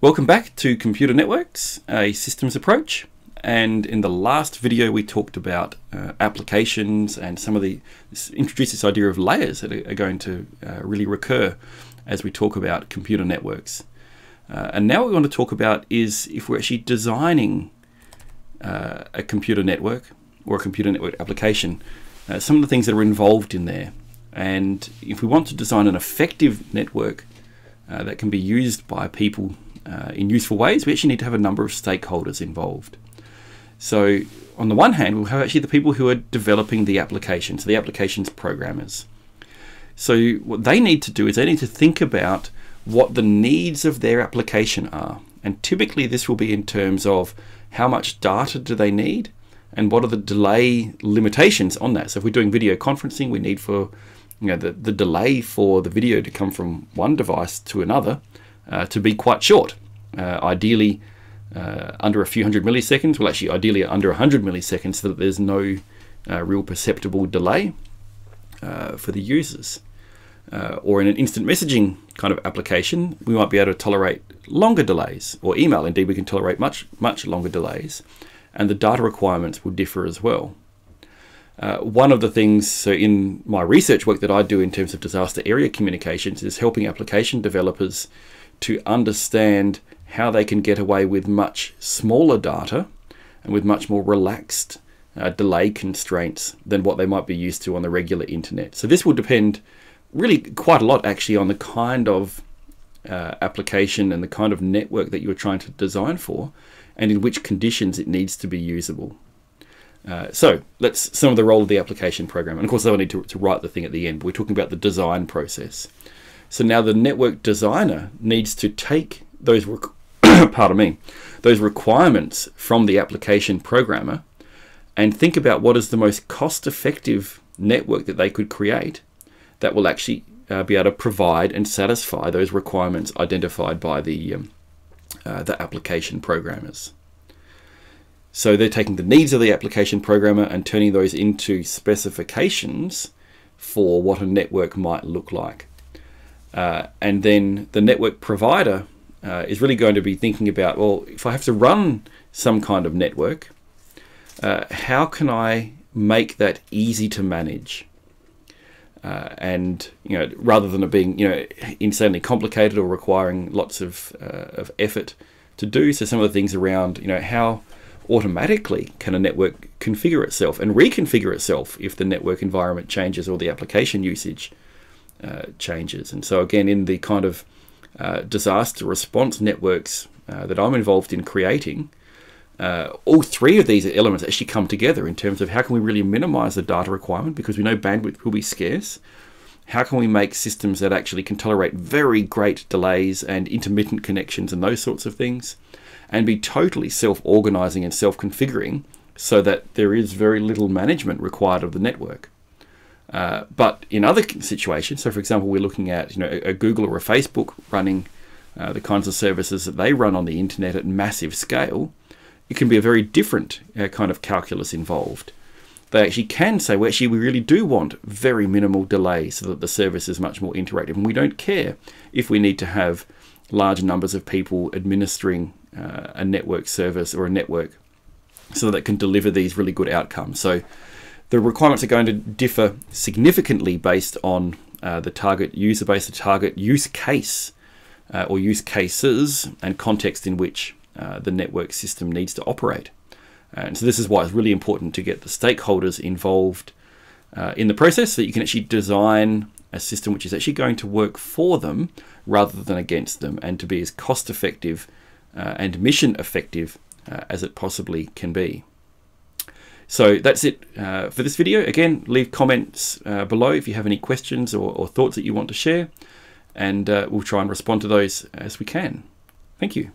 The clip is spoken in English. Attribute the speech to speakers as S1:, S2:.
S1: Welcome back to Computer Networks, a systems approach. And in the last video, we talked about uh, applications and some of the introduced this idea of layers that are, going to uh, really recur as we talk about computer networks. Uh, and now what we want to talk about is if we're actually designing uh, a computer network or a computer network application, uh, some of the things that are involved in there. And if we want to design an effective network uh, that can be used by people in useful ways, we actually need to have a number of stakeholders involved. So on the one hand, we'll have actually the people who are developing the application, so the applications programmers. So what they need to do is they need to think about what the needs of their application are. And typically this will be in terms of how much data do they need and what are the delay limitations on that. So if we're doing video conferencing, we need for you know the, the delay for the video to come from one device to another uh, to be quite short. Uh, ideally, uh, under a few hundred milliseconds, well actually ideally under 100 milliseconds so that there's no uh, real perceptible delay uh, for the users. Uh, or in an instant messaging kind of application, we might be able to tolerate longer delays, or email indeed we can tolerate much, much longer delays, and the data requirements will differ as well. Uh, one of the things, so in my research work that I do in terms of disaster area communications, is helping application developers to understand how they can get away with much smaller data and with much more relaxed uh, delay constraints than what they might be used to on the regular internet. So this will depend really quite a lot actually on the kind of uh, application and the kind of network that you're trying to design for and in which conditions it needs to be usable. Uh, so let's some of the role of the application program. And of course, I need to, to write the thing at the end. But we're talking about the design process. So now the network designer needs to take those pardon me, those requirements from the application programmer and think about what is the most cost-effective network that they could create that will actually uh, be able to provide and satisfy those requirements identified by the um, uh, the application programmers. So they're taking the needs of the application programmer and turning those into specifications for what a network might look like. Uh, and then the network provider uh, is really going to be thinking about, well, if I have to run some kind of network, uh, how can I make that easy to manage? Uh, and you know, rather than it being you know insanely complicated or requiring lots of uh, of effort to do, so some of the things around you know how automatically can a network configure itself and reconfigure itself if the network environment changes or the application usage uh, changes. And so again, in the kind of uh, disaster response networks uh, that I'm involved in creating, uh, all three of these elements actually come together in terms of how can we really minimize the data requirement because we know bandwidth will be scarce. How can we make systems that actually can tolerate very great delays and intermittent connections and those sorts of things and be totally self-organizing and self-configuring so that there is very little management required of the network. Uh, but in other situations, so for example, we're looking at you know a, a Google or a Facebook running uh, the kinds of services that they run on the internet at massive scale, it can be a very different uh, kind of calculus involved. They actually can say, well, actually, we really do want very minimal delay so that the service is much more interactive, and we don't care if we need to have large numbers of people administering uh, a network service or a network so that it can deliver these really good outcomes. So the requirements are going to differ significantly based on uh, the target user base, the target use case uh, or use cases and context in which uh, the network system needs to operate. And so this is why it's really important to get the stakeholders involved uh, in the process so that you can actually design a system which is actually going to work for them rather than against them and to be as cost effective uh, and mission effective uh, as it possibly can be. So that's it uh, for this video. Again, leave comments uh, below if you have any questions or, or, thoughts that you want to share, and uh, we'll try and respond to those as we can. Thank you.